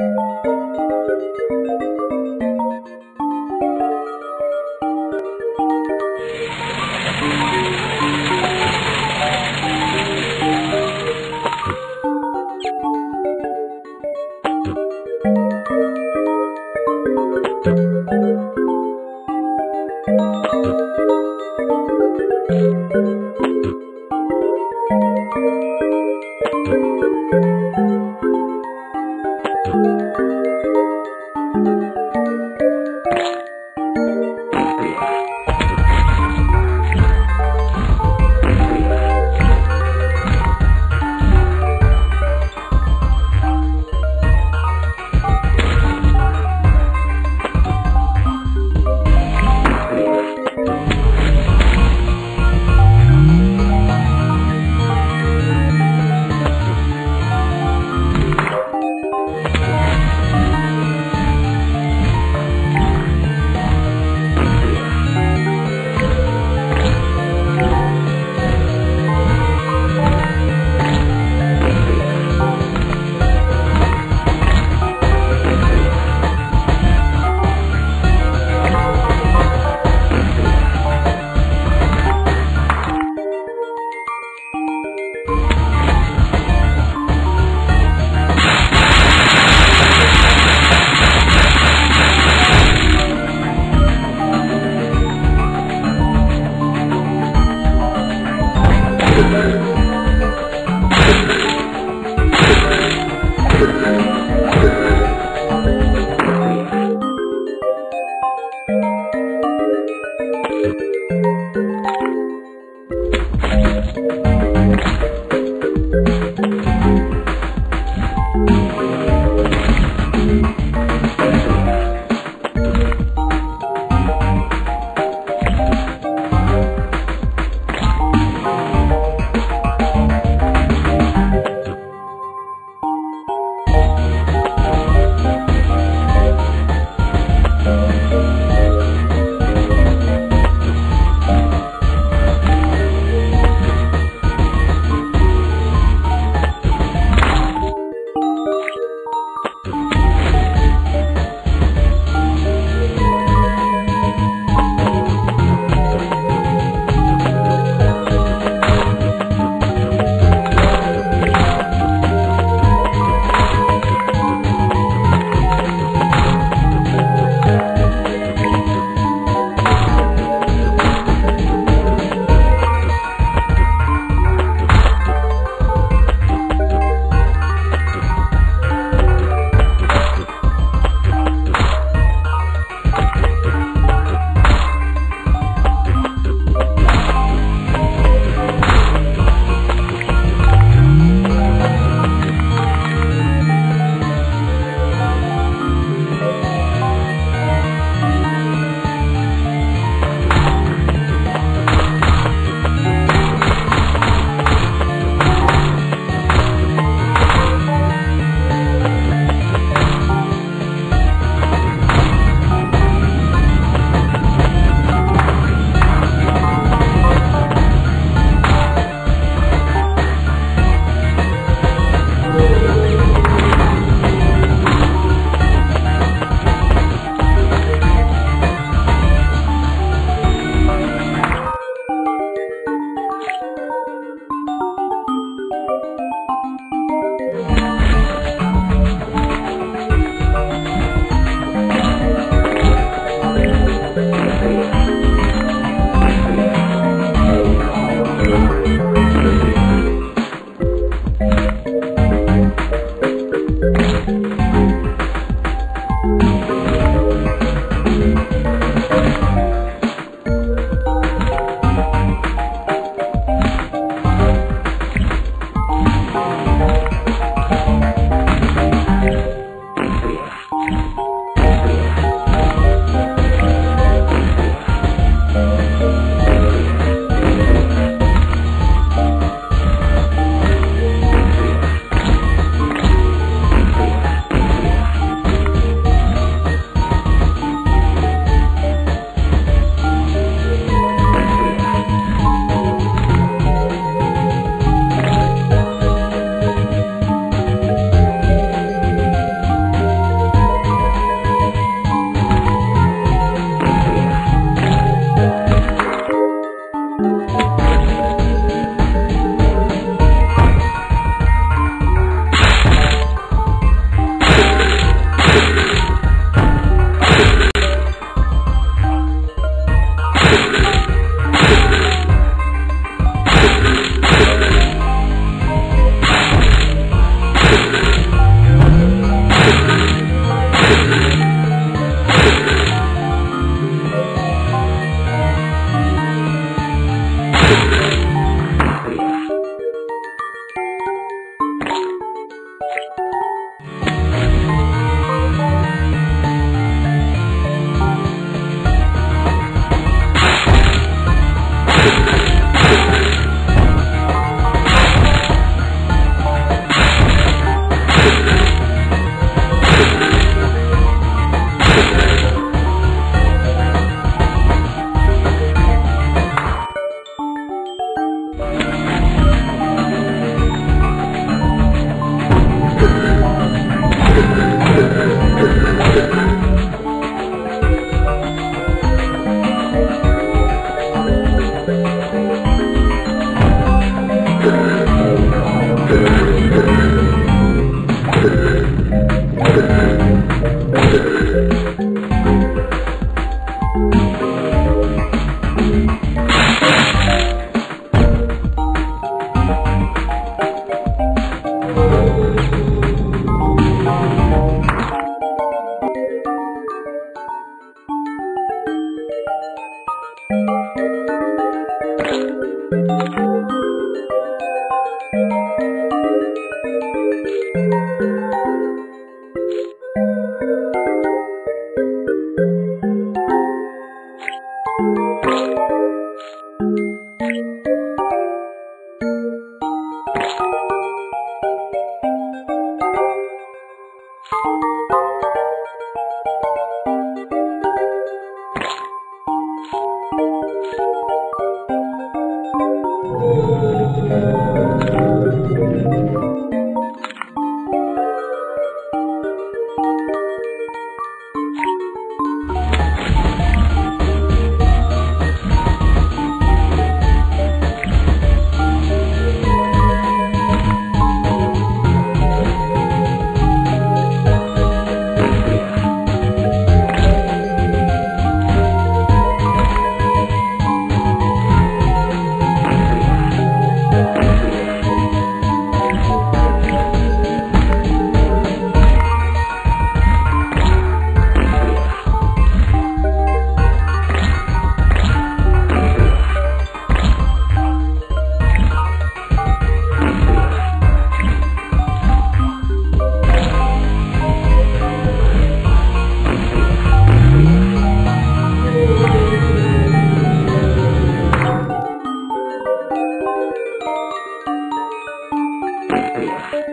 Thank Yeah.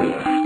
Thank.